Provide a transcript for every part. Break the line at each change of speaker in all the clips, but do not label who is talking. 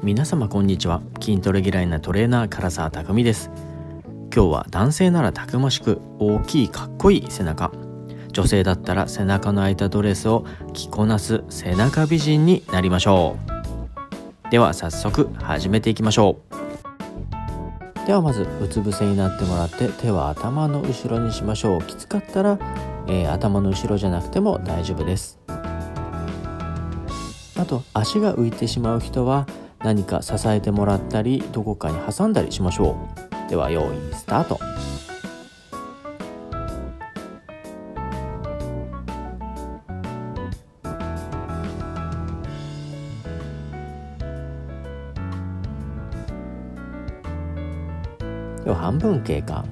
皆様こんにちは。筋トレ嫌いなトレーナー唐沢匠です。今日は男性ならたくましく大きいかっこいい背中。女性だったら背中の開いたドレスを着こなす背中美人になりましょう。では早速始めていきましょう。ではまずうつ伏せになってもらって手は頭の後ろにしましょう。きつかったら、えー、頭の後ろじゃなくても大丈夫です。あと足が浮いてしまう人は何か支えてもらったりどこかに挟んだりしましょう。では用意スタート。では半分経過。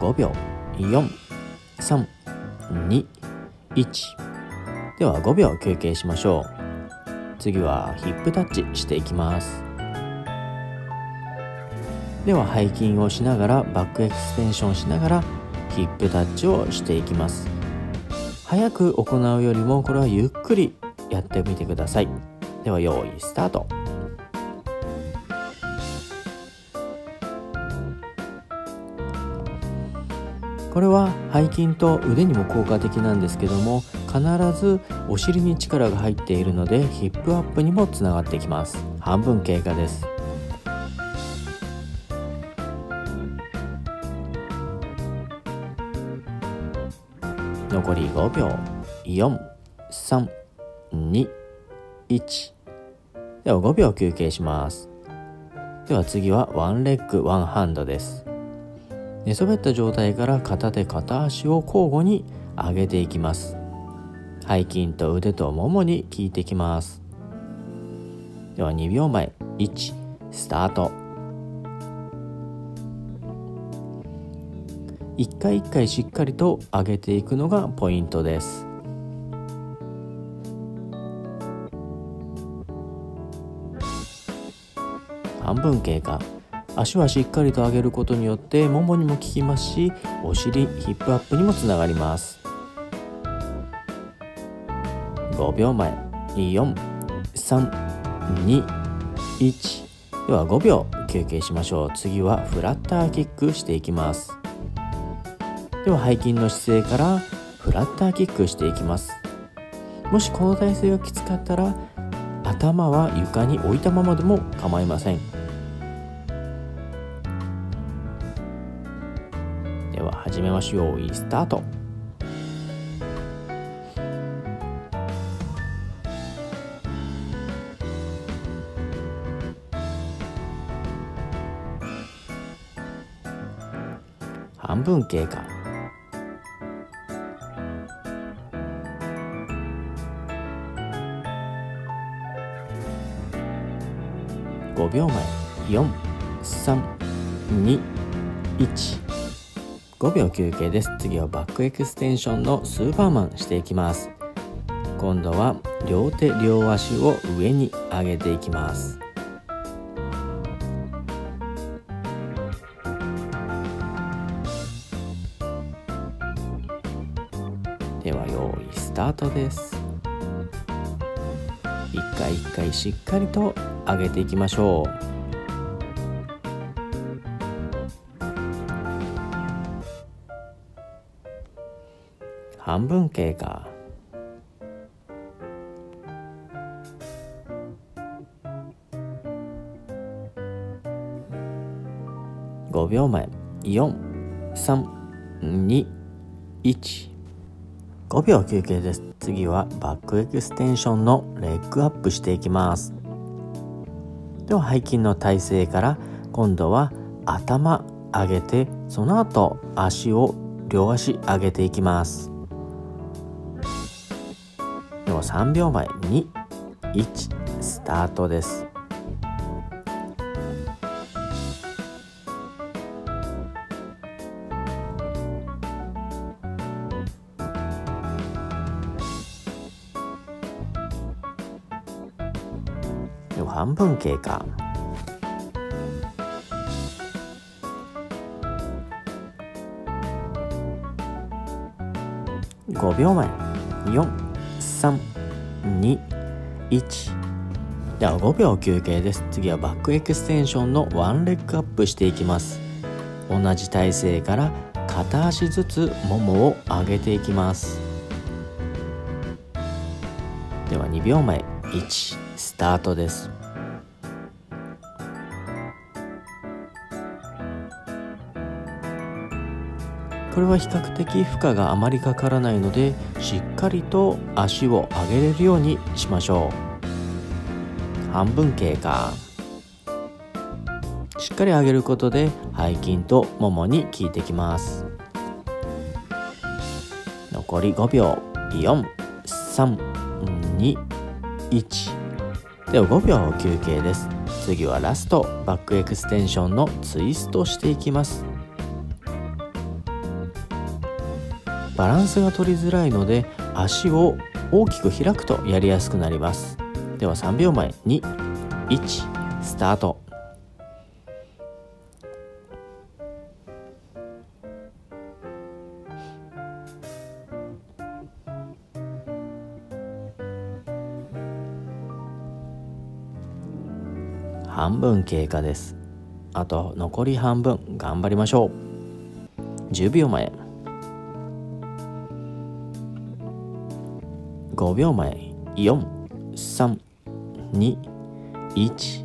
5秒。4321では5秒休憩しましょう。次はヒップタッチしていきます。では背筋をしながらバックエクステンションしながらヒップタッチをしていきます。早く行うよりもこれはゆっくりやってみてください。では用意スタート。これは背筋と腕にも効果的なんですけども必ずお尻に力が入っているのでヒップアップにもつながってきます。半分経過です。残り5秒。432では5秒休憩します。では次はワンレッグワンハンドです。寝そべった状態から片手片足を交互に上げていきます。背筋と腕とももに効いてきます。では2秒前。1スタート。一回一回しっかりと上げていくのがポイントです。半分経過。足はしっかりと上げることによってももにも効きますしお尻ヒップアップにもつながります。5秒前。4321では5秒休憩しましょう。次はフラッターキックしていきます。では背筋の姿勢からフラッターキックしていきます。もしこの体勢がきつかったら頭は床に置いたままでも構いません。始めましょう。いスタート。半分経過。5秒前。432 5秒休憩です。次はバックエクステンションのスーパーマンしていきます。今度は両手両足を上に上げていきます。では用意スタートです。一回一回しっかりと上げていきましょう。半分経過。5秒前。4321 5秒休憩です。次はバックエクステンションのレッグアップしていきます。では背筋の体勢から今度は頭上げてその後足を両足上げていきます。の3秒前に1スタートです。半分経過。5秒前。432 1では5秒休憩です。次はバックエクステンションのワンレッグアップしていきます。同じ体勢から片足ずつももを上げていきます。では2秒前。1スタートです。これは比較的負荷があまりかからないのでしっかりと足を上げれるようにしましょう。半分経過。しっかり上げることで背筋とももに効いてきます。残り5秒。432 1では5秒休憩です。次はラスト。バックエクステンションのツイストしていきます。バランスが取りづらいので足を大きく開くとやりやすくなります。では3秒前21スタート。半分経過です。あと残り半分頑張りましょう。10秒前。5秒前。432 1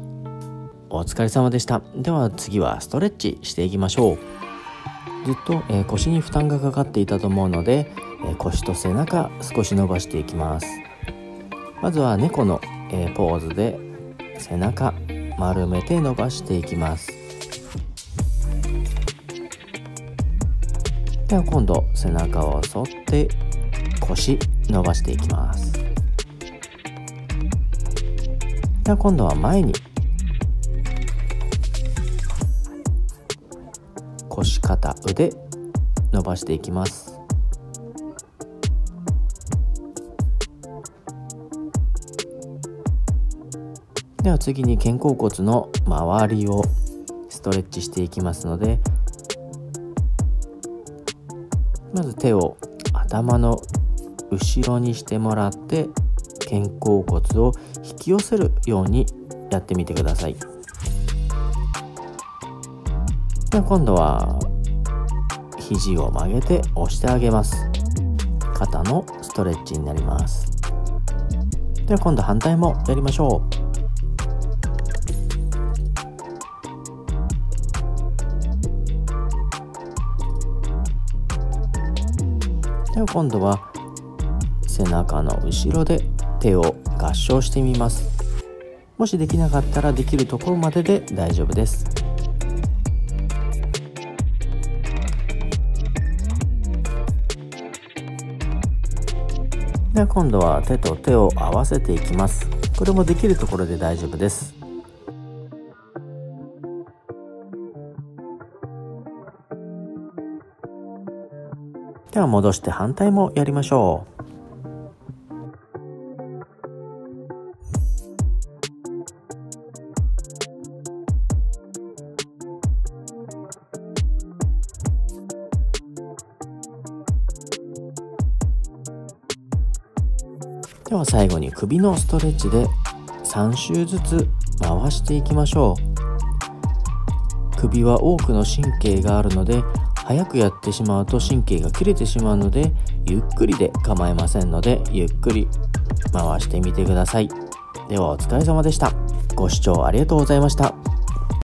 お疲れ様でした。では次はストレッチしていきましょう。ずっと、えー、腰に負担がかかっていたと思うので、えー、腰と背中少し伸ばしていきます。まずは猫の、えー、ポーズで背中丸めて伸ばしていきます。では今度背中を反って腰。伸ばしていきます。では今度は前に。腰肩腕伸ばしていきます。では次に肩甲骨の周りをストレッチしていきますのでまず手を頭の後ろにしてもらって肩甲骨を引き寄せるようにやってみてください。で今度は肘を曲げて押してあげます。肩のストレッチになります。では今度反対もやりましょう。では今度は背中の後ろで手を合掌してみます。もしできなかったらできるところまでで大丈夫です。では今度は手と手を合わせていきます。これもできるところで大丈夫です。では戻して反対もやりましょう。では最後に首のストレッチで3周ずつ回していきましょう。首は多くの神経があるので早くやってしまうと神経が切れてしまうのでゆっくりで構いませんのでゆっくり回してみてください。ではお疲れ様でした。ご視聴ありがとうございました。